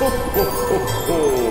ほっほっほっほ。